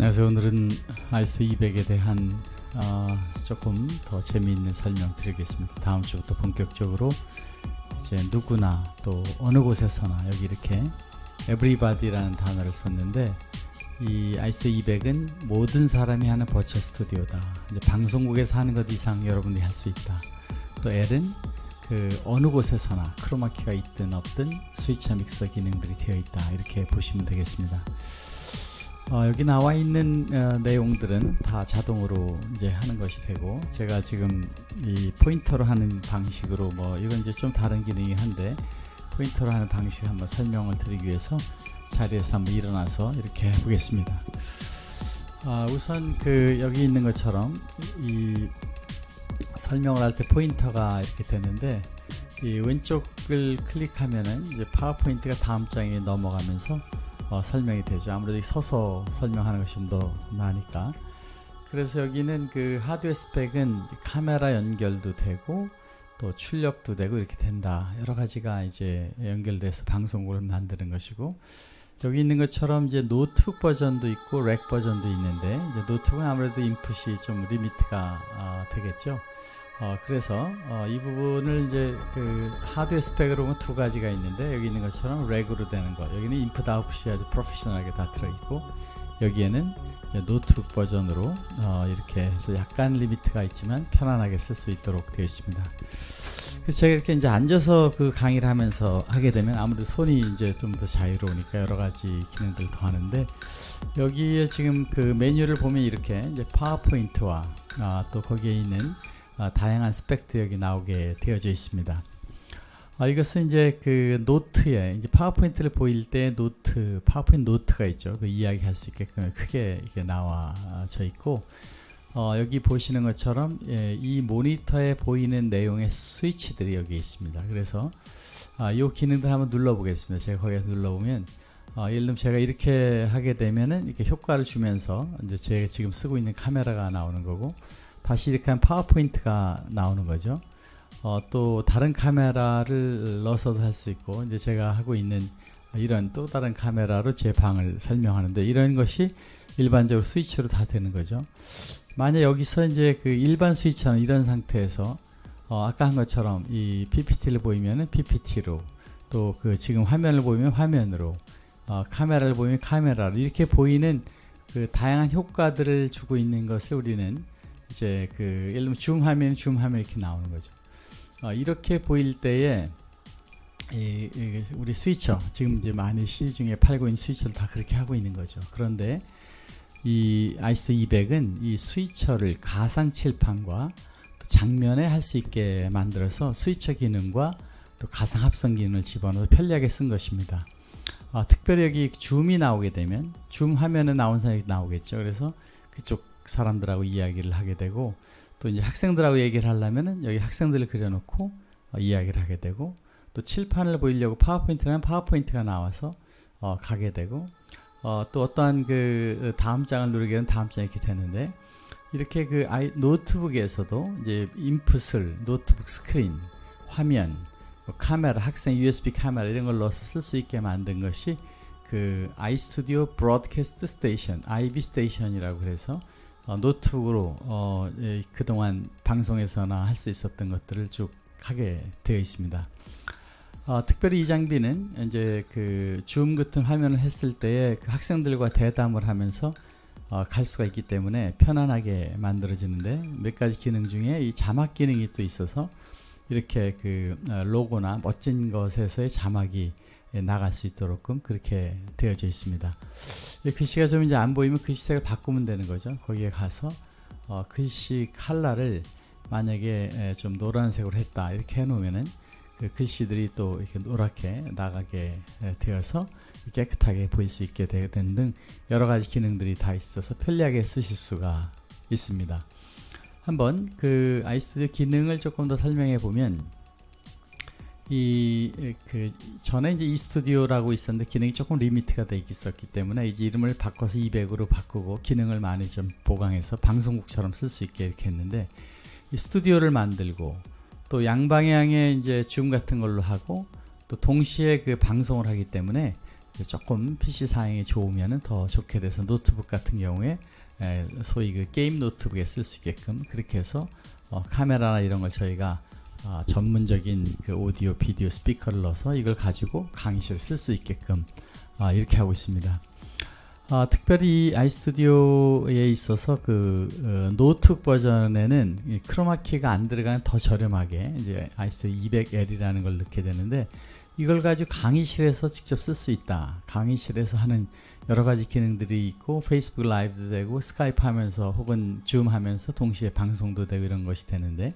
안녕하세요. 오늘은 아이스 200에 대한 어, 조금 더 재미있는 설명 드리겠습니다. 다음 주부터 본격적으로 이제 누구나 또 어느 곳에서나 여기 이렇게 everybody라는 단어를 썼는데 이 아이스 200은 모든 사람이 하는 버처 스튜디오다. 이제 방송국에서 하는 것 이상 여러분들이 할 수 있다. 또 L은 그 어느 곳에서나 크로마키가 있든 없든 스위처 믹서 기능들이 되어 있다. 이렇게 보시면 되겠습니다. 어, 여기 나와 있는 어, 내용들은 다 자동으로 이제 하는 것이 되고 제가 지금 이 포인터로 하는 방식으로 뭐 이건 이제 좀 다른 기능이 한데 포인터로 하는 방식 한번 설명을 드리기 위해서 자리에서 한번 일어나서 이렇게 해보겠습니다. 아, 우선 그 여기 있는 것처럼 이 설명을 할 때 포인터가 이렇게 되는데 이 왼쪽을 클릭하면은 이제 파워포인트가 다음 장에 넘어가면서 어, 설명이 되죠. 아무래도 서서 설명하는 것이 좀 더 나으니까. 그래서 여기는 그 하드웨어 스펙은 카메라 연결도 되고 또 출력도 되고 이렇게 된다. 여러 가지가 이제 연결돼서 방송국을 만드는 것이고 여기 있는 것처럼 이제 노트북 버전도 있고 rack 버전도 있는데 이제 노트북은 아무래도 인풋이 좀 limit가 어, 되겠죠. 어, 그래서 어, 이 부분을 이제 그 하드웨어 스펙으로 보면 두 가지가 있는데 여기 있는 것처럼 rack으로 되는 거 여기는 인풋 아웃풋이 아주 프로페셔널하게 다 들어있고 여기에는 노트북 버전으로 어, 이렇게 해서 약간 limit가 있지만 편안하게 쓸 수 있도록 되어 있습니다. 그래서 제가 이렇게 이제 앉아서 그 강의를 하면서 하게 되면 아무래도 손이 이제 좀 더 자유로우니까 여러 가지 기능들을 더 하는데 여기에 지금 그 메뉴를 보면 이렇게 이제 파워포인트와 아, 또 거기에 있는 어, 다양한 스펙트 여기 나오게 되어져 있습니다. 어, 이것은 이제 그 노트에 이제 파워포인트를 보일 때 노트 파워포인트 노트가 있죠. 그 이야기할 수 있게끔 크게 이게 나와져 있고 어, 여기 보시는 것처럼 예, 이 모니터에 보이는 내용의 스위치들이 여기 있습니다. 그래서 아, 이 기능들 한번 눌러보겠습니다. 제가 거기서 눌러보면 어, 예를 들면 제가 이렇게 하게 되면은 이렇게 효과를 주면서 이제 제가 지금 쓰고 있는 카메라가 나오는 거고 다시 이렇게 하면 파워포인트가 나오는 거죠. 어, 또 다른 카메라를 넣어서도 할 수 있고 이제 제가 하고 있는 이런 또 다른 카메라로 제 방을 설명하는데 이런 것이 일반적으로 스위치로 다 되는 거죠. 만약 여기서 이제 그 일반 스위치는 이런 상태에서 어, 아까 한 것처럼 이 PPT를 보이면은 PPT로 또 그 지금 화면을 보이면 화면으로 어, 카메라를 보이면 카메라로 이렇게 보이는 그 다양한 효과들을 주고 있는 것을 우리는 이제 그 예를 들면 줌 화면 줌 화면 이렇게 나오는 거죠. 어, 이렇게 보일 때에 이, 이, 우리 스위처 지금 이제 많이 시중에 팔고 있는 스위처를 다 그렇게 하고 있는 거죠. 그런데 이 iStudio 200은 이 스위처를 가상 칠판과 장면에 할 수 있게 만들어서 스위처 기능과 또 가상 합성 기능을 집어넣어 편리하게 쓴 것입니다. 아, 특별히 여기 줌이 나오게 되면 줌 화면에 나온 사람이 나오겠죠. 그래서 그쪽 사람들하고 이야기를 하게 되고 또 이제 학생들하고 얘기를 하려면은 여기 학생들을 그려놓고 어, 이야기를 하게 되고 또 칠판을 보이려고 파워포인트라는 파워포인트가 나와서 어, 가게 되고 어, 또 어떠한 그 다음 장을 누르게 되면 다음 장이 이렇게 되는데 이렇게 그 아이, 노트북에서도 이제 인풋을 노트북 스크린, 화면, 뭐 카메라, 학생 USB 카메라 이런 걸 넣어서 쓸 수 있게 만든 것이 그 아이스튜디오 브로드캐스트 스테이션, IB 스테이션이라고 그래서 어, 노트북으로 어, 예, 그동안 방송에서나 할 수 있었던 것들을 쭉 하게 되어 있습니다. 어, 특별히 이 장비는 이제 그 줌 같은 화면을 했을 때에 그 학생들과 대담을 하면서 어, 갈 수가 있기 때문에 편안하게 만들어지는데 몇 가지 기능 중에 이 자막 기능이 또 있어서 이렇게 그 어, 로고나 멋진 것에서의 자막이 예, 나갈 수 있도록끔 그렇게 되어져 있습니다. 글씨가 좀 이제 안 보이면 글씨색을 바꾸면 되는 거죠. 거기에 가서 어, 글씨 칼라를 만약에 예, 좀 노란색으로 했다 이렇게 해놓으면은 그 글씨들이 또 이렇게 노랗게 나가게 예, 되어서 깨끗하게 보일 수 있게 되는 등 여러 가지 기능들이 다 있어서 편리하게 쓰실 수가 있습니다. 한번 그 아이스튜디오 기능을 조금 더 설명해 보면 이 그 전에 이제 이 스튜디오라고 있었는데 기능이 조금 리미트가 돼 있었기 때문에 이제 이름을 바꿔서 200으로 바꾸고 기능을 많이 좀 보강해서 방송국처럼 쓸 수 있게 이렇게 했는데 이 스튜디오를 만들고 또 양방향에 이제 줌 같은 걸로 하고 또 동시에 그 방송을 하기 때문에 조금 PC 사양이 좋으면 더 좋게 돼서 노트북 같은 경우에 에, 소위 그 게임 노트북에 쓸 수 있게끔 그렇게 해서 어, 카메라나 이런 걸 저희가 어, 전문적인 그 오디오 비디오 스피커를 넣어서 이걸 가지고 강의실에 쓸수 있게끔 어, 이렇게 하고 있습니다. 어, 특별히 iStudio에 있어서 그 어, 노트북 버전에는 크로마키가 안 들어가는 더 저렴하게 이제 iStudio 200L이라는 걸 넣게 되는데 이걸 가지고 강의실에서 직접 쓸 수 있다. 강의실에서 하는 여러 가지 기능들이 있고 페이스북 라이브도 되고 스카이프 하면서 혹은 줌 하면서 동시에 방송도 되고 이런 것이 되는데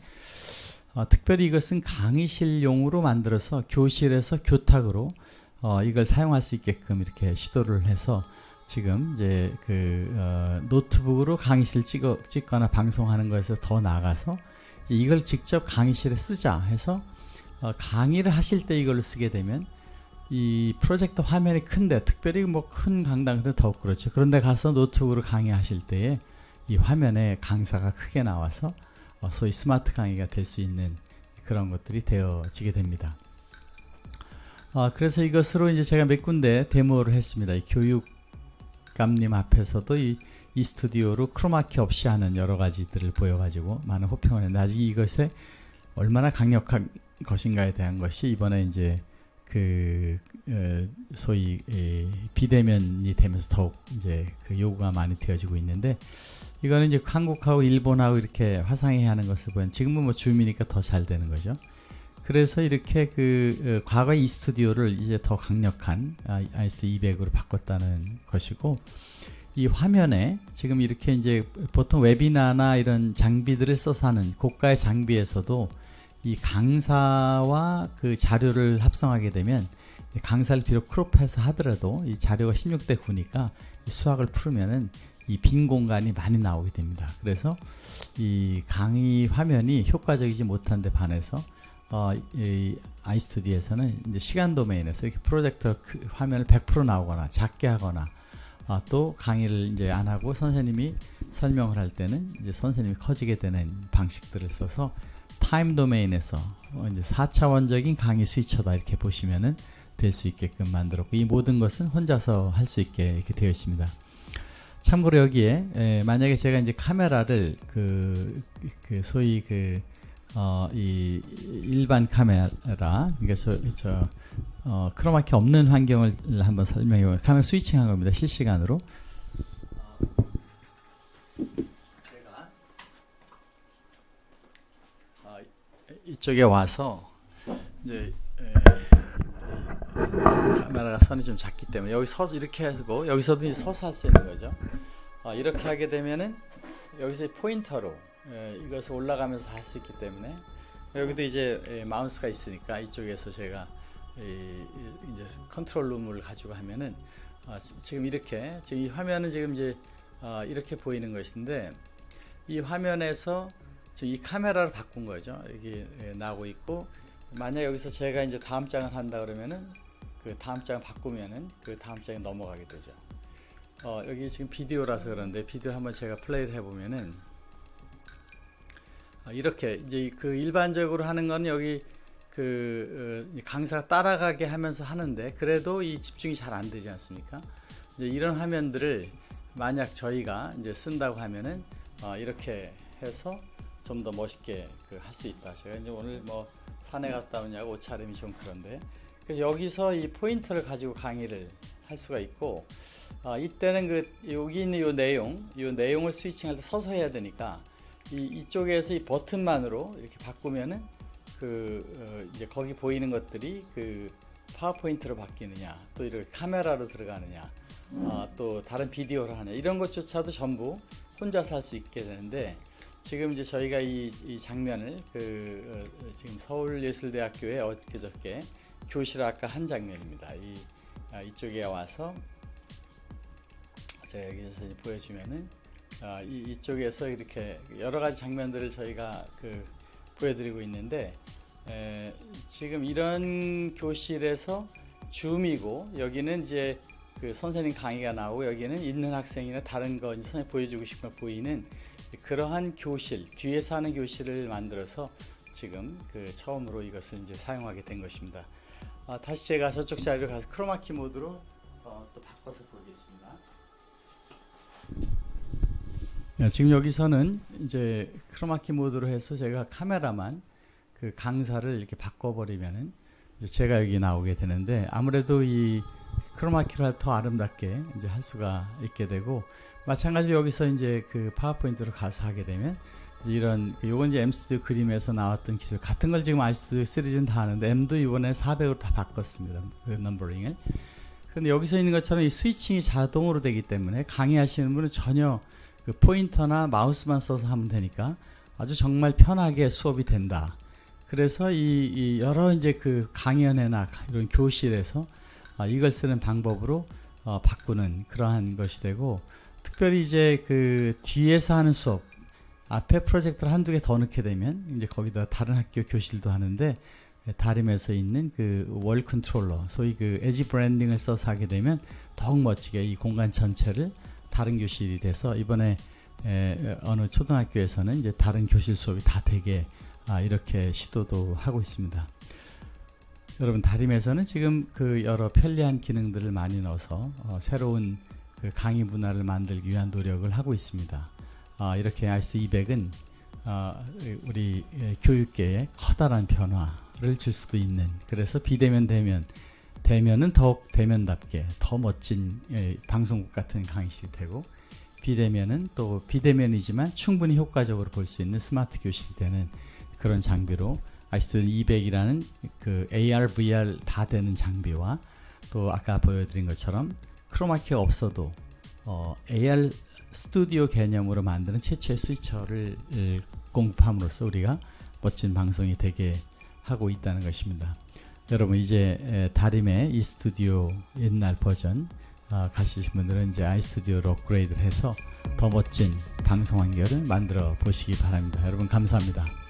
어, 특별히 이것은 강의실용으로 만들어서 교실에서 교탁으로 어, 이걸 사용할 수 있게끔 이렇게 시도를 해서 지금 이제 그 어, 노트북으로 강의실 찍어, 찍거나 방송하는 것에서 더 나아가서 이걸 직접 강의실에 쓰자 해서 어, 강의를 하실 때 이걸로 쓰게 되면 이 프로젝터 화면이 큰데 특별히 뭐 큰 강당인데 더욱 그렇죠. 그런데 가서 노트북으로 강의하실 때에 이 화면에 강사가 크게 나와서 어, 소위 스마트 강의가 될 수 있는 그런 것들이 되어지게 됩니다. 어, 그래서 이것으로 이제 제가 몇 군데 데모를 했습니다. 이 교육감님 앞에서도 이, 이 스튜디오로 크로마키 없이 하는 여러 가지들을 보여가지고 많은 호평을 했는데 아직 이것에 얼마나 강력한 것인가에 대한 것이 이번에 이제 그 어, 소위 에, 비대면이 되면서 더욱 이제 그 요구가 많이 되어지고 있는데 이거는 이제 한국하고 일본하고 이렇게 화상회 하는 것을 보면 지금은 뭐 줌이니까 더 잘 되는 거죠. 그래서 이렇게 그 어, 과거 이 스튜디오를 이제 더 강력한 아이스 200으로 바꿨다는 것이고 이 화면에 지금 이렇게 이제 보통 웨비나나 이런 장비들을 써서 하는 고가의 장비에서도 이 강사와 그 자료를 합성하게 되면 강사를 비록 크롭해서 하더라도 이 자료가 16대 9니까 수학을 풀으면은 이 빈 공간이 많이 나오게 됩니다. 그래서 이 강의 화면이 효과적이지 못한 데 반해서 어, 이 아이스튜디에서는 시간 도메인에서 이렇게 프로젝터 화면을 100% 나오거나 작게 하거나 아, 또 강의를 이제 안 하고 선생님이 설명을 할 때는 이제 선생님이 커지게 되는 방식들을 써서 타임 도메인에서 어, 이제 4차원적인 강의 스위처다 이렇게 보시면은 될 수 있게끔 만들었고 이 모든 것은 혼자서 할 수 있게 이렇게 되어 있습니다. 참고로 여기에 에, 만약에 제가 이제 카메라를 그, 그 소위 그 어, 이 일반 카메라 그러니까 저, 저 어, 크로마키 없는 환경을 한번 설명해 보면 카메라 스위칭 한 겁니다. 실시간으로. 어, 이쪽에 와서 이제 에, 카메라가 선이 좀 작기 때문에 여기 서서 이렇게 하고 여기서도 서서 할 수 있는 거죠. 어, 이렇게 하게 되면은 여기서 포인터로 에, 이것을 올라가면서 할 수 있기 때문에 여기도 이제 에, 마우스가 있으니까 이쪽에서 제가 이, 이제 control room을 가지고 하면은 어, 지금 이렇게 지금 이 화면은 지금 이제 어, 이렇게 보이는 것인데 이 화면에서 지금 이 카메라를 바꾼 거죠. 여기 예, 나오고 있고 만약 여기서 제가 이제 다음 장을 한다 그러면은 그 다음 장을 바꾸면은 그 다음 장에 넘어가게 되죠. 어, 여기 지금 비디오라서 그런데 비디오 한번 제가 플레이를 해보면은 어, 이렇게 이제 그 일반적으로 하는 건 여기 그 어, 강사가 따라가게 하면서 하는데 그래도 이 집중이 잘 안 되지 않습니까? 이제 이런 화면들을 만약 저희가 이제 쓴다고 하면은 어, 이렇게 해서 좀 더 멋있게 그 할 수 있다. 제가 이제 오늘 뭐 산에 갔다 오냐고 옷차림이 좀 그런데 여기서 이 포인트를 가지고 강의를 할 수가 있고 어, 이때는 그 여기 있는 이 내용, 이 내용을 스위칭할 때 서서 해야 되니까 이 이쪽에서 이 버튼만으로 이렇게 바꾸면은 그 어, 이제 거기 보이는 것들이 그 파워포인트로 바뀌느냐, 또 이렇게 카메라로 들어가느냐, 어, 또 다른 비디오를 하냐 이런 것조차도 전부 혼자서 할 수 있게 되는데 지금 이제 저희가 이, 이 장면을 그 어, 지금 서울예술대학교에 엊그저께 교실 아까 한 장면입니다. 이 아, 이쪽에 와서 제가 여기서 보여주면은 아, 이, 이쪽에서 이렇게 여러 가지 장면들을 저희가 그 보여드리고 있는데 에, 지금 이런 교실에서 줌이고 여기는 이제 그 선생님 강의가 나오고 여기는 있는 학생이나 다른 거 선생님 보여주고 싶으면 보이는 그러한 교실 뒤에서 하는 교실을 만들어서 지금 그 처음으로 이것을 이제 사용하게 된 것입니다. 아, 다시 제가 저쪽 자리로 가서 크로마키 모드로 또 바꿔서 보겠습니다. 지금 여기서는 이제 크로마키 모드로 해서 제가 카메라만 그 강사를 이렇게 바꿔버리면은 제가 여기 나오게 되는데 아무래도 이 크로마키를 더 아름답게 이제 할 수가 있게 되고 마찬가지로 여기서 이제 그 파워포인트로 가서 하게 되면 이런 그 요건 이제 M 스튜디오 그림에서 나왔던 기술 같은 걸 지금 I 스튜디오 시리즈는 다 하는데 M도 이번에 400으로 다 바꿨습니다. 그 넘버링을. 근데 여기서 있는 것처럼 이 스위칭이 자동으로 되기 때문에 강의하시는 분은 전혀 그 포인터나 마우스만 써서 하면 되니까 아주 정말 편하게 수업이 된다. 그래서 이, 이 여러 이제 그 강연회나 이런 교실에서 아, 이걸 쓰는 방법으로 어, 바꾸는 그러한 것이 되고 특별히 이제 그 뒤에서 하는 수업 앞에 프로젝터를 한두 개 더 넣게 되면 이제 거기다 다른 학교 교실도 하는데 다림에서 있는 그 wall controller 소위 그 edge blending을 써서 하게 되면 더욱 멋지게 이 공간 전체를 다른 교실이 돼서 이번에 에, 어느 초등학교에서는 이제 다른 교실 수업이 다 되게 아, 이렇게 시도도 하고 있습니다. 여러분 다림에서는 지금 그 여러 편리한 기능들을 많이 넣어서 어, 새로운 그 강의 문화를 만들기 위한 노력을 하고 있습니다. 어, 이렇게 IS200은 어, 우리 교육계에 커다란 변화를 줄 수도 있는 그래서 비대면 대면 대면은 더욱 대면답게 더 멋진 예, 방송국 같은 강의실이 되고 비대면은 또 비대면이지만 충분히 효과적으로 볼 수 있는 스마트 교실이 되는 그런 장비로 아이스 200이라는 그 AR, VR 다 되는 장비와 또 아까 보여드린 것처럼 크로마키가 없어도 어, AR 스튜디오 개념으로 만드는 최초의 스위처를 공급함으로써 우리가 멋진 방송이 되게 하고 있다는 것입니다. 여러분 이제 다림의 이 스튜디오 옛날 버전 어, 가시신 분들은 이제 아이스튜디오로 업그레이드를 해서 더 멋진 방송 환경을 만들어 보시기 바랍니다. 여러분 감사합니다.